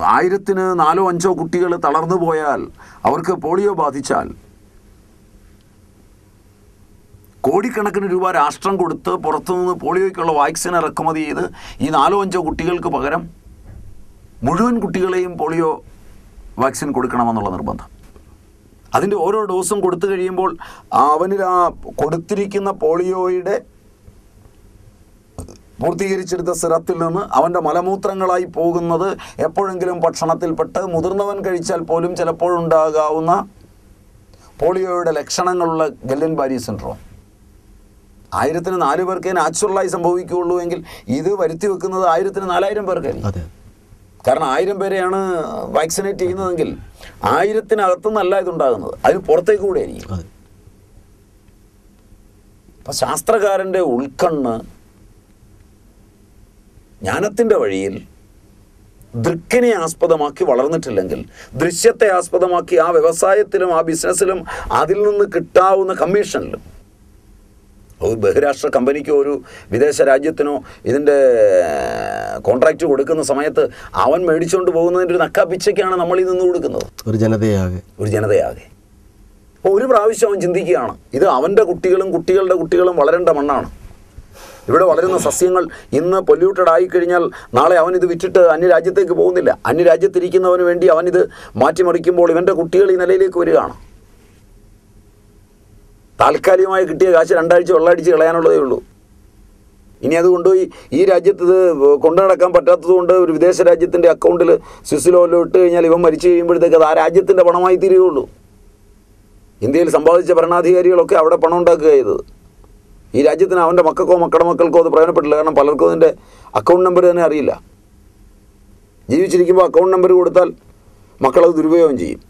ആയിരത്തിന് നാലോ അഞ്ചോ കുട്ടികൾ തളർന്നു പോയാൽ അവർക്ക് പോളിയോ ബാധിച്ചാൽ കോടിക്കണക്കിന് രൂപ രാഷ്ട്രം കൊടുത്ത് പുറത്തുനിന്ന് പോളിയോയ്ക്കുള്ള വാക്സിൻ ഇറക്കുമതി ചെയ്ത് ഈ നാലോ അഞ്ചോ കുട്ടികൾക്ക് പകരം മുഴുവൻ കുട്ടികളെയും പോളിയോ വാക്സിൻ കൊടുക്കണമെന്നുള്ള നിർബന്ധം. അതിന്റെ ഓരോ ഡോസും കൊടുത്തു കഴിയുമ്പോൾ അവനിൽ ആ കൊടുത്തിരിക്കുന്ന പോളിയോയുടെ പൂർത്തീകരിച്ചെടുത്ത സിറത്തിൽ നിന്ന് അവന്റെ മലമൂത്രങ്ങളായി പോകുന്നത് എപ്പോഴെങ്കിലും ഭക്ഷണത്തിൽപ്പെട്ട് മുതിർന്നവൻ കഴിച്ചാൽ പോലും ചിലപ്പോഴുണ്ടാകാവുന്ന പോളിയോയുടെ ലക്ഷണങ്ങളുള്ള ഗല്ലൻ ബാരി സിൻഡ്രോം. ആയിരത്തിന് നാല് പേർക്കേ നാച്ചുറലായി സംഭവിക്കുകയുള്ളൂ എങ്കിൽ ഇത് വരുത്തി വെക്കുന്നത് ആയിരത്തിന് നാലായിരം പേർക്ക് കാരണം ആയിരം പേരെയാണ് വാക്സിനേറ്റ് ചെയ്യുന്നതെങ്കിൽ ആയിരത്തിനകത്തുനിന്നല്ല ഇതുണ്ടാകുന്നത്. അതിന് പുറത്തേക്ക് കൂടെ ആയിരിക്കും. അപ്പം ശാസ്ത്രകാരന്റെ ഉൾക്കണ്ണ് ജ്ഞാനത്തിന്റെ വഴിയിൽ ദൃക്കിനെ ആസ്പദമാക്കി വളർന്നിട്ടില്ലെങ്കിൽ ദൃശ്യത്തെ ആസ്പദമാക്കി ആ വ്യവസായത്തിലും ആ ബിസിനസ്സിലും അതിൽ നിന്ന് കിട്ടാവുന്ന കമ്മീഷനിലും. ഒരു ബഹിരാഷ്ട്ര കമ്പനിക്കോ ഒരു വിദേശ രാജ്യത്തിനോ ഇതിന്റെ കോൺട്രാക്റ്റ് കൊടുക്കുന്ന സമയത്ത് അവൻ മേടിച്ചുകൊണ്ട് പോകുന്നതിന്റെ ഒരു നക്കാപ്പിച്ചയ്ക്കാണ് നമ്മൾ ഈ നിന്ന് കൊടുക്കുന്നത്. ഒരു ജനതയാകെ. ഒരു ജനതയാകെ. അപ്പോൾ ഒരു പ്രാവശ്യം അവൻ ചിന്തിക്കുകയാണ് ഇത് അവന്റെ കുട്ടികളും കുട്ടികളുടെ കുട്ടികളും വളരേണ്ട മണ്ണാണ്. ഇവിടെ വളരുന്ന സസ്യങ്ങൾ ഇന്ന് പൊല്യൂട്ടഡ് ആയിക്കഴിഞ്ഞാൽ നാളെ അവൻ ഇത് വിറ്റിട്ട് അന്യരാജ്യത്തേക്ക് പോകുന്നില്ല. അന്യരാജ്യത്തിരിക്കുന്നവന് വേണ്ടി അവൻ ഇത് മാറ്റിമറിക്കുമ്പോൾ ഇവന്റെ കുട്ടികൾ ഈ നിലയിലേക്ക് വരികയാണ്. താൽക്കാലികമായി കിട്ടിയ കാശ് രണ്ടാഴ്ച വെള്ളമടിച്ച് കളയാനുള്ളതേ ഉള്ളൂ. ഇനി അത് കൊണ്ടുപോയി ഈ രാജ്യത്ത് ഇത് കൊണ്ടു നടക്കാൻ പറ്റാത്തതുകൊണ്ട് ഒരു വിദേശ രാജ്യത്തിന്റെ അക്കൗണ്ടിൽ സ്വിസ്സിലോ ഇട്ട് കഴിഞ്ഞാൽ ഇവൻ മരിച്ചു കഴിയുമ്പോഴത്തേക്ക് അത് ആ രാജ്യത്തിന്റെ പണമായി തീരുകയുള്ളൂ. ഇന്ത്യയിൽ സമ്പാദിച്ച ഭരണാധികാരികളൊക്കെ അവിടെ പണം ഉണ്ടാക്കുക ചെയ്തത്. ഈ രാജ്യത്തിന് അവന്റെ മക്കൾക്കോ മക്കളുടെ മക്കൾക്കോ അത് പ്രയോജനപ്പെട്ടില്ല. കാരണം പലർക്കും അതിന്റെ അക്കൗണ്ട് നമ്പർ തന്നെ അറിയില്ല. ജീവിച്ചിരിക്കുമ്പോൾ അക്കൗണ്ട് നമ്പർ കൊടുത്താൽ മക്കളത് ദുരുപയോഗം ചെയ്യും.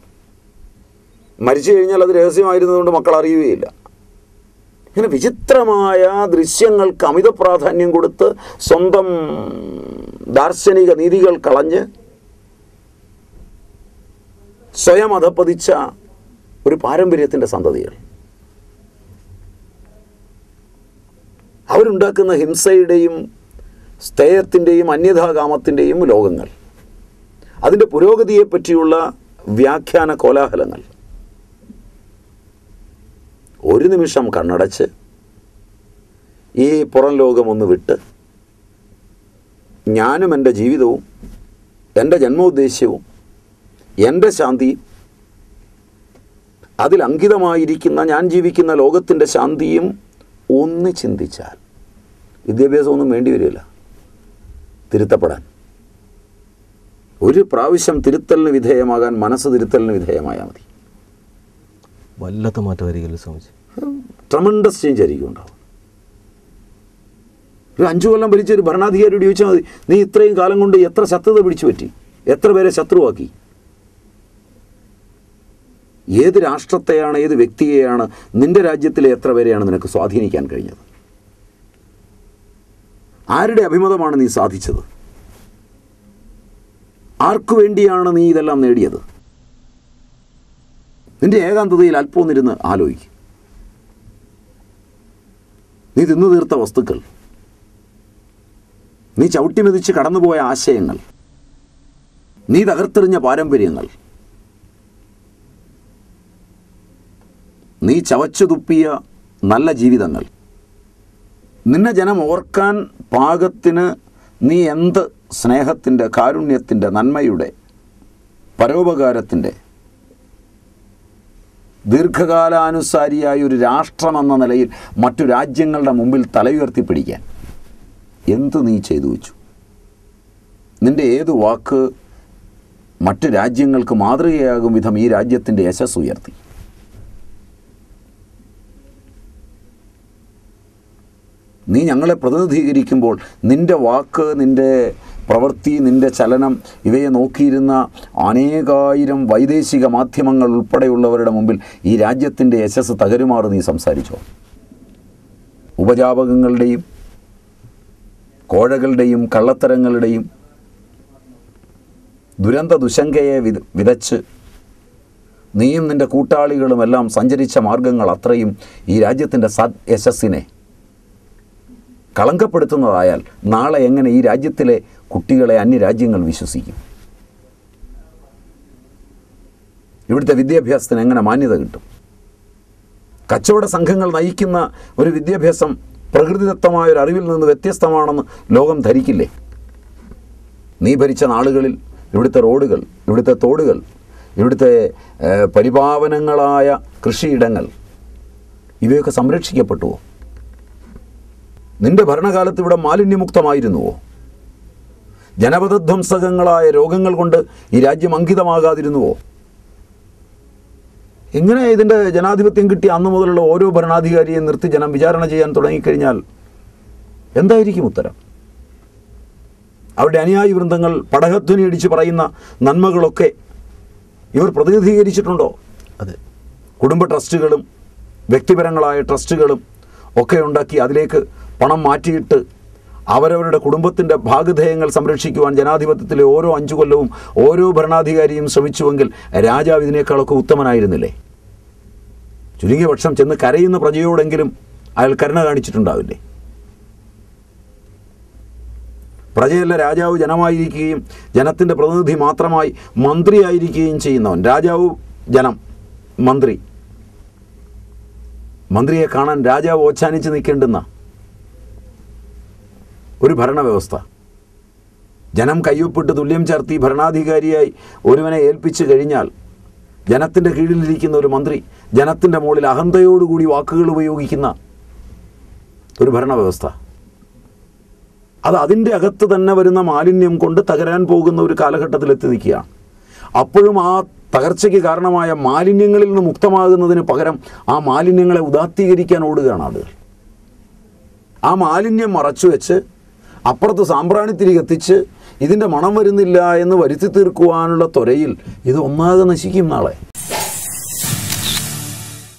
മരിച്ചു കഴിഞ്ഞാൽ അത് രഹസ്യമായിരുന്നതുകൊണ്ട് മക്കൾ അറിയുകയില്ല. ഇങ്ങനെ വിചിത്രമായ ദൃശ്യങ്ങൾക്ക് അമിത പ്രാധാന്യം കൊടുത്ത് സ്വന്തം ദാർശനിക നീതികൾ കളഞ്ഞ് സ്വയം അധപ്പതിച്ച ഒരു പാരമ്പര്യത്തിന്റെ സന്തതികൾ. അവരുണ്ടാക്കുന്ന ഹിംസയുടെയും സ്തേയത്തിന്റെയും അന്യഥാകാമത്തിന്റെയും ലോകങ്ങൾ. അതിന്റെ പുരോഗതിയെപ്പറ്റിയുള്ള വ്യാഖ്യാന കോലാഹലങ്ങൾ. ഒരു നിമിഷം കണ്ണടച്ച് ഈ പുറം ലോകമൊന്ന് വിട്ട് ഞാനും എന്റെ ജീവിതവും എന്റെ ജന്മോദ്ദേശ്യവും എന്റെ ശാന്തിയും അതിൽ അങ്കിതമായിരിക്കുന്ന ഞാൻ ജീവിക്കുന്ന ലോകത്തിന്റെ ശാന്തിയും ഒന്ന് ചിന്തിച്ചാൽ വിദ്യാഭ്യാസമൊന്നും വേണ്ടി വരില്ല തിരുത്തപ്പെടാൻ. ഒരു പ്രാവശ്യം തിരുത്തലിന് വിധേയമാകാൻ മനസ്സ് തിരുത്തലിന് വിധേയമായാൽ മതി. വല്ലാത്ത മാറ്റമായിരിക്കും സ്വാമിജി? ട്രമണ്ടസ് ചേഞ്ച് ആയിരിക്കും ഉണ്ടാവും ഒരു അഞ്ചു കൊല്ലം ഭരിച്ച ഒരു ഭരണാധികാരിയോട് ചോദിച്ചാൽ മതി നീ ഇത്രയും കാലം കൊണ്ട് എത്ര ശത്രുത പിടിച്ചു പറ്റി? എത്ര പേരെ ശത്രുവാക്കി? ഏത് രാഷ്ട്രത്തെയാണ് ഏത് വ്യക്തിയെയാണ് നിന്റെ രാജ്യത്തിലെ എത്ര പേരെയാണ് നിനക്ക് സ്വാധീനിക്കാൻ കഴിഞ്ഞത്? ആരുടെ അഭിമതമാണ് നീ സാധിച്ചത്? ആർക്കു വേണ്ടിയാണ് നീ ഇതെല്ലാം നേടിയത്? നിന്റെ ഏകാന്തതയിൽ അല്പമൊന്നിരുന്ന് ആലോചിക്കും. നീ തിന്നു തീർത്ത വസ്തുക്കൾ. നീ ചവിട്ടിമെതിച്ച് കടന്നുപോയ ആശയങ്ങൾ. നീ തകർത്തെറിഞ്ഞ പാരമ്പര്യങ്ങൾ. നീ ചവച്ചു തുപ്പിയ നല്ല ജീവിതങ്ങൾ. നിന്നെ ജനം ഓർക്കാൻ പാകത്തിന് നീ എന്ത് സ്നേഹത്തിന്റെ കാരുണ്യത്തിന്റെ നന്മയുടെ പരോപകാരത്തിന്റെ ദീർഘകാലാനുസാരിയായ ഒരു രാഷ്ട്രമെന്ന നിലയിൽ മറ്റു രാജ്യങ്ങളുടെ മുമ്പിൽ തലയുയർത്തിപ്പിടിക്കാൻ എന്ത് നീ ചെയ്തു വെച്ചു? നിന്റെ ഏത് വാക്ക് മറ്റു രാജ്യങ്ങൾക്ക് മാതൃകയാകും വിധം ഈ രാജ്യത്തിന്റെ യശസ് ഉയർത്തി. നീ ഞങ്ങളെ പ്രതിനിധീകരിക്കുമ്പോൾ നിന്റെ വാക്ക് നിന്റെ പ്രവൃത്തി നിന്റെ ചലനം ഇവയെ നോക്കിയിരുന്ന അനേകായിരം വൈദേശിക മാധ്യമങ്ങൾ ഉൾപ്പെടെയുള്ളവരുടെ മുമ്പിൽ ഈ രാജ്യത്തിന്റെ യശസ് തകരുമാറ് നീ സംസാരിച്ചോ? ഉപജാപകങ്ങളുടെയും കോഴകളുടെയും കള്ളത്തരങ്ങളുടെയും ദുരന്ത ദുശങ്കയെ വിത വിതച്ച് നീയും നിന്റെ കൂട്ടാളികളുമെല്ലാം സഞ്ചരിച്ച മാർഗങ്ങൾ അത്രയും ഈ രാജ്യത്തിന്റെ സദ് യശസ്സിനെ കളങ്കപ്പെടുത്തുന്നതായാൽ നാളെ എങ്ങനെ ഈ രാജ്യത്തിലെ കുട്ടികളെ അന്യരാജ്യങ്ങൾ വിശ്വസിക്കും? ഇവിടുത്തെ വിദ്യാഭ്യാസത്തിന് എങ്ങനെ മാന്യത കിട്ടും? കച്ചവട സംഘങ്ങൾ നയിക്കുന്ന ഒരു വിദ്യാഭ്യാസം പ്രകൃതിദത്തമായ ഒരു അറിവിൽ നിന്ന് വ്യത്യസ്തമാണെന്ന് ലോകം ധരിക്കില്ലേ? നീ ഭരിച്ച നാളുകളിൽ ഇവിടുത്തെ റോഡുകൾ ഇവിടുത്തെ തോടുകൾ ഇവിടുത്തെ പരിപാവനങ്ങളായ കൃഷിയിടങ്ങൾ ഇവയൊക്കെ സംരക്ഷിക്കപ്പെട്ടുവോ? നിന്റെ ഭരണകാലത്ത് ഇവിടെ മാലിന്യമുക്തമായിരുന്നുവോ? ജനപദധ്വംസകങ്ങളായ രോഗങ്ങൾ കൊണ്ട് ഈ രാജ്യം അങ്കിതമാകാതിരുന്നുവോ? എങ്ങനെ ഇതിന്റെ ജനാധിപത്യം കിട്ടി അന്ന് മുതലുള്ള ഓരോ ഭരണാധികാരിയെയും നിർത്തി ജനം വിചാരണ ചെയ്യാൻ തുടങ്ങിക്കഴിഞ്ഞാൽ എന്തായിരിക്കും ഉത്തരം? അവരുടെ അനുയായി വൃന്ദങ്ങൾ പടകധ്വനി അടിച്ച് പറയുന്ന നന്മകളൊക്കെ ഇവർ പ്രതിനിധീകരിച്ചിട്ടുണ്ടോ? അതെ. കുടുംബ ട്രസ്റ്റുകളും വ്യക്തിപരങ്ങളായ ട്രസ്റ്റുകളും ഒക്കെ ഉണ്ടാക്കി അതിലേക്ക് പണം മാറ്റിയിട്ട് അവരവരുടെ കുടുംബത്തിന്റെ ഭാഗധേയങ്ങൾ സംരക്ഷിക്കുവാൻ ജനാധിപത്യത്തിലെ ഓരോ അഞ്ചു കൊല്ലവും ഓരോ ഭരണാധികാരിയും ശ്രമിച്ചുവെങ്കിൽ രാജാവ് ഇതിനേക്കാളൊക്കെ ഉത്തമനായിരുന്നില്ലേ? ചുരുങ്ങിയ പക്ഷം ചെന്ന് കരയുന്ന പ്രജയോടെങ്കിലും അയാൾ കരുണ കാണിച്ചിട്ടുണ്ടാവില്ലേ? പ്രജയല്ല രാജാവ് ജനമായിരിക്കുകയും ജനത്തിന്റെ പ്രതിനിധി മാത്രമായി മന്ത്രിയായിരിക്കുകയും ചെയ്യുന്നവൻ. രാജാവ് ജനം മന്ത്രി. മന്ത്രിയെ കാണാൻ രാജാവ് ഓച്ചാനിച്ച് നിൽക്കേണ്ടുന്ന? ഒരു ഭരണവ്യവസ്ഥ. ജനം കയ്യൊപ്പിട്ട് തുല്യം ചേർത്തി ഭരണാധികാരിയായി ഒരുവനെ ഏൽപ്പിച്ചു കഴിഞ്ഞാൽ ജനത്തിന്റെ കീഴിലിരിക്കുന്ന ഒരു മന്ത്രി ജനത്തിന്റെ മുകളിൽ അഹന്തയോടുകൂടി വാക്കുകൾ ഉപയോഗിക്കുന്ന ഒരു ഭരണവ്യവസ്ഥ. അത് അതിന്റെ അകത്ത് തന്നെ വരുന്ന മാലിന്യം കൊണ്ട് തകരാൻ പോകുന്ന ഒരു കാലഘട്ടത്തിൽ എത്തി നിൽക്കുകയാണ്. അപ്പോഴും ആ തകർച്ചയ്ക്ക് കാരണമായ മാലിന്യങ്ങളിൽ നിന്ന് മുക്തമാകുന്നതിന് പകരം ആ മാലിന്യങ്ങളെ ഉദാത്തീകരിക്കാൻ ഓടുകയാണ് ആളുകൾ. ആ മാലിന്യം മറച്ചു വെച്ച് അപ്പുറത്ത് സാമ്പ്രാണിത്തിരി കത്തിച്ച് ഇതിന്റെ മണം വരുന്നില്ല എന്ന് വരുത്തി തീർക്കുവാനുള്ള ത്വരയിൽ ഇത് ഒന്നാകെ നശിക്കും നാളെ.